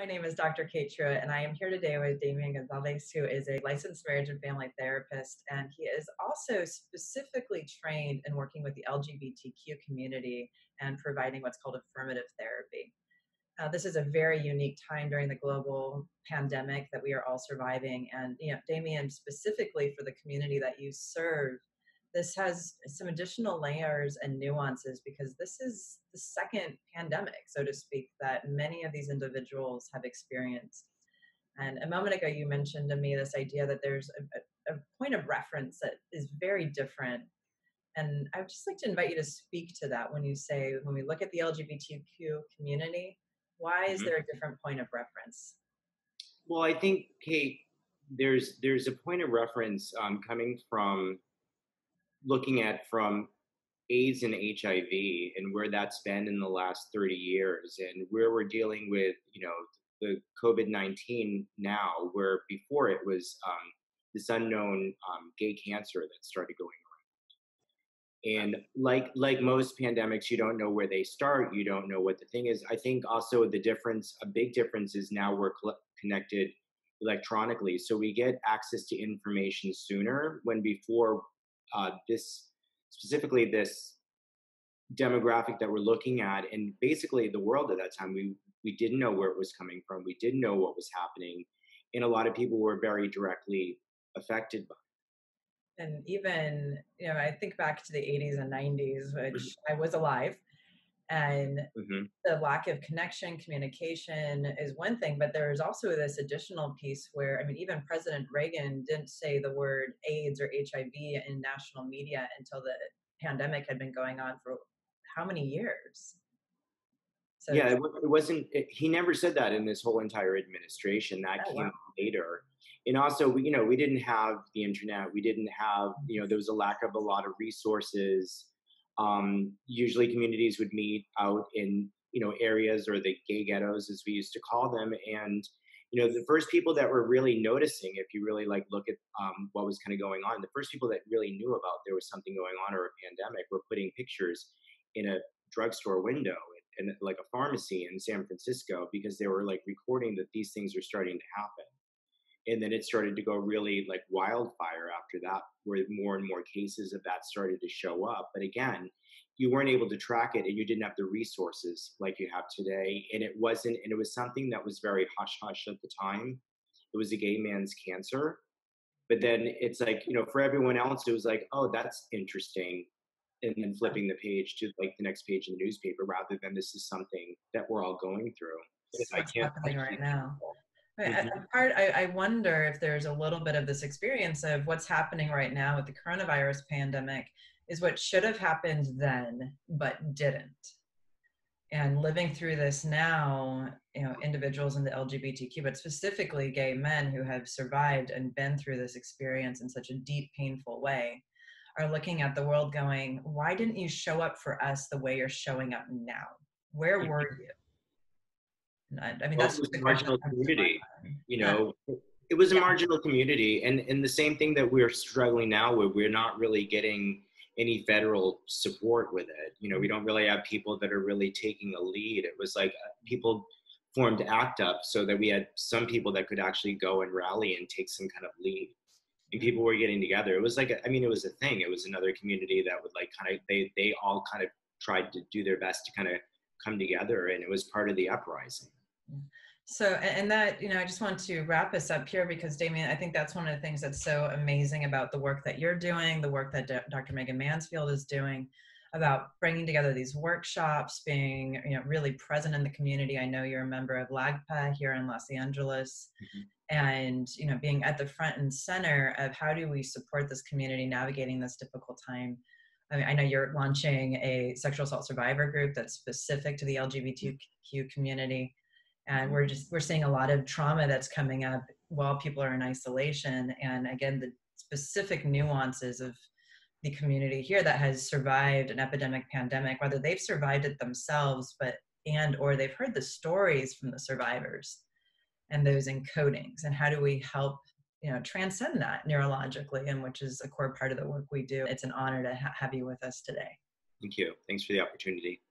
My name is Dr. Kate Truitt, and I am here today with Damien Gonsalves, who is a licensed marriage and family therapist. And he is also specifically trained in working with the LGBTQ community and providing what's called affirmative therapy. Uh, this is a very unique time during the global pandemic that we are all surviving. And, you know, Damien, specifically for the community that you serve, this has some additional layers and nuances because this is the second pandemic, so to speak, that many of these individuals have experienced. And a moment ago, you mentioned to me this idea that there's a, a point of reference that is very different. And I would just like to invite you to speak to that when you say, when we look at the LGBTQ community, why is mm-hmm. there a different point of reference? Well, I think, Kate, there's there's a point of reference um, coming from looking at from AIDS and HIV and where that's been in the last 30 years and where we're dealing with, you know, the COVID 19 now, where before it was um, this unknown um, gay cancer that started going around. And like like most pandemics, you don't know where they start. You don't know what the thing is. I think also the difference, a big difference, is now we're connected electronically, so we get access to information sooner. When before uh, this specifically this demographic that we're looking at and basically the world at that time we we didn't know where it was coming from we didn't know what was happening and a lot of people were very directly affected by it. and even you know i think back to the 80s and 90s which mm-hmm. i was alive and mm-hmm. the lack of connection communication is one thing but there's also this additional piece where i mean even president reagan didn't say the word aids or hiv in national media until the pandemic had been going on for how many years so yeah it, wasn't it, he never said that in this whole entire administration that oh, came wow. later and also we you know we didn't have the internet we didn't have you know there was a lack of a lot of resources um, usually communities would meet out in you know areas or the gay ghettos as we used to call them and you know the first people that were really noticing if you really like look at um, what was kind of going on the first people that really knew about there was something going on or a pandemic were putting pictures in a drugstore window and like a pharmacy in san francisco because they were like recording that these things are starting to happen and then it started to go really like wildfire after that where more and more cases of that started to show up but again you weren't able to track it and you didn't have the resources like you have today and it wasn't and it was something that was very hush hush at the time it was a gay man's cancer but then it's like you know for everyone else it was like oh that's interesting and then flipping the page to like the next page in the newspaper rather than this is something that we're all going through. It's happening right now. Mm-hmm. Part, I, I wonder if there's a little bit of this experience of what's happening right now with the coronavirus pandemic is what should have happened then, but didn't. And living through this now, you know, individuals in the LGBTQ, but specifically gay men who have survived and been through this experience in such a deep, painful way, are looking at the world going, why didn't you show up for us the way you're showing up now? Where mm-hmm. were you? I, I mean, well, that's a marginal community. You know, yeah. it was a yeah. marginal community, and and the same thing that we're struggling now with. We're not really getting any federal support with it. You know, we don't really have people that are really taking a lead. It was like uh, people formed ACT UP so that we had some people that could actually go and rally and take some kind of lead. And people were getting together. It was like, a, I mean, it was a thing. It was another community that would like kind of, they, they all kind of tried to do their best to kind of come together and it was part of the uprising. So, and that, you know, I just want to wrap us up here because Damien, I think that's one of the things that's so amazing about the work that you're doing, the work that Dr. Megan Mansfield is doing about bringing together these workshops, being, you know, really present in the community. I know you're a member of LAGPA here in Los Angeles mm-hmm. and, you know, being at the front and center of how do we support this community navigating this difficult time. I mean, I know you're launching a sexual assault survivor group that's specific to the LGBTQ community and we're just we're seeing a lot of trauma that's coming up while people are in isolation. And again the specific nuances of the community here that has survived an epidemic pandemic whether they've survived it themselves but and or they've heard the stories from the survivors and those encodings and how do we help you know transcend that neurologically and which is a core part of the work we do. It's an honor to ha- have you with us today. Thank you. Thanks for the opportunity